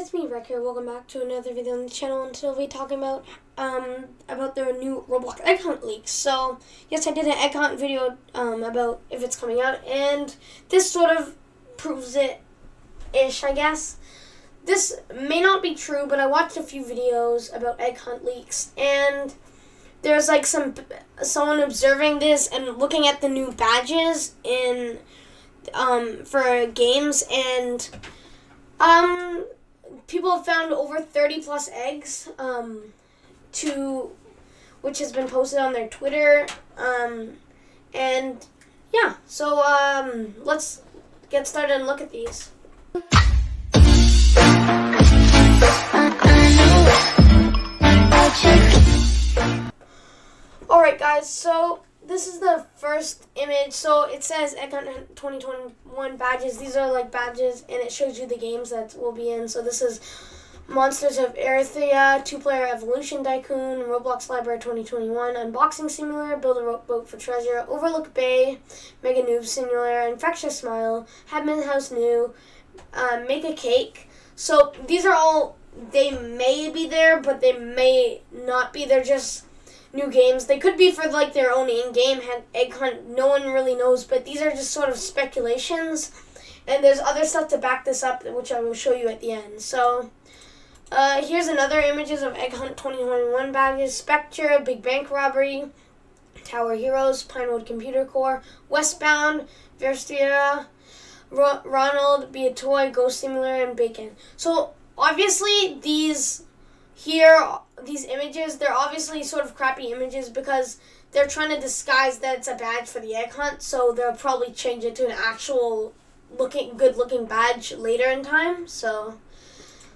it's me, Rick here. Welcome back to another video on the channel, and today we'll be talking about um about the new Roblox egg hunt leaks. So yes, I did an egg hunt video um about if it's coming out, and this sort of proves it, ish, I guess. This may not be true, but I watched a few videos about egg hunt leaks, and there's like some someone observing this and looking at the new badges in um for games and um people have found over 30 plus eggs um, to which has been posted on their twitter um, and yeah so um, let's get started and look at these. Alright guys, so this is the first image. So it says Econ 2021 badges. These are like badges, and it shows you the games that will be in. So this is Monsters of Etheria, Two Player Evolution Tycoon, Roblox Library 2021, Unboxing Simulator, Build a Boat for Treasure, Overlook Bay, Mega Noob Simulator, Infectious Smile, Headman House New, uh, Make a Cake. So these are all, they may be there, but they may not be. They're just new games. They could be for like their own in-game egg hunt. No one really knows, but these are just sort of speculations. And there's other stuff to back this up, which I will show you at the end. So, uh, here's another images of Egg Hunt 2021 badges: Spectre, Big Bank Robbery, Tower Heroes, Pinewood Computer Core, Westbound, Vesteria, Ro- Ronald, Be a Toy, Ghost Simulator, and Bacon. So obviously these here these images they're obviously sort of crappy images because they're trying to disguise that it's a badge for the egg hunt so they'll probably change it to an actual looking good looking badge later in time so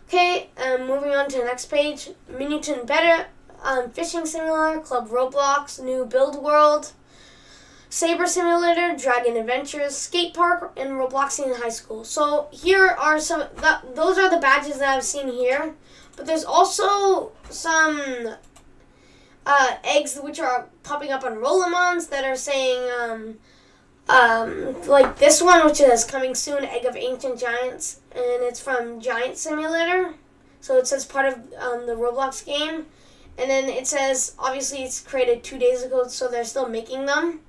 okay um, moving on to the next page minuton better um, fishing simulator club roblox new build world Saber Simulator, Dragon Adventures, Skate Park, and Robloxian High School. So here are some, that, those are the badges that I've seen here. But there's also some uh, eggs which are popping up on Rolimons that are saying, um, um, like this one, which is coming soon, Egg of Ancient Giants, and it's from Giant Simulator. So it says part of um, the Roblox game. And then it says, obviously, it's created two days ago, so they're still making them.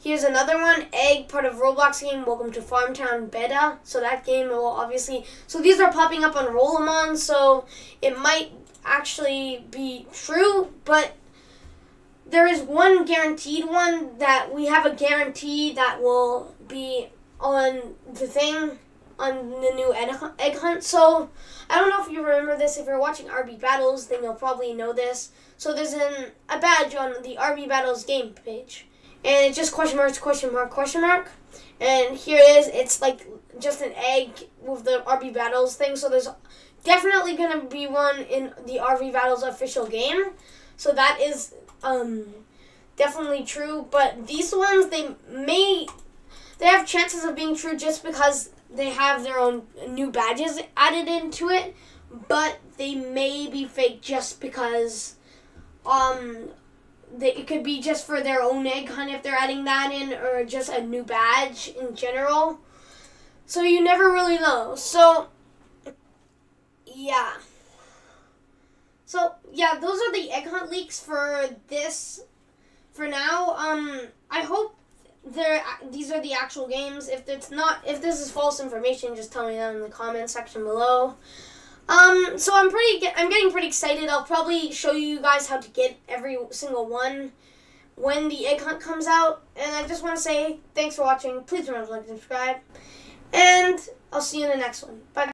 Here's another one, Egg, part of Roblox game, Welcome to Farmtown Beta. So that game will obviously, so these are popping up on Rolimon, so it might actually be true, but there is one guaranteed one that we have a guarantee that will be on the thing, on the new egg hunt. So I don't know if you remember this. If you're watching RB Battles, then you'll probably know this. So there's an, a badge on the RB Battles game page and it's just question mark, question mark, question mark. And here it is. It's like just an egg with the RB Battles thing. So there's definitely gonna be one in the RB Battles official game. So that is um, definitely true. But these ones, they may they have chances of being true just because they have their own new badges added into it. But they may be fake just because um, they, it could be just for their own egg hunt if they're adding that in, or just a new badge in general. So you never really know. So, yeah. So yeah, those are the egg hunt leaks for this. For now, um, I hope they're these are the actual games. If it's not, if this is false information, just tell me that in the comment section below. Um, so I'm pretty, I'm getting pretty excited. I'll probably show you guys how to get every single one when the egg hunt comes out. And I just want to say thanks for watching. Please remember to like and subscribe. And I'll see you in the next one. Bye.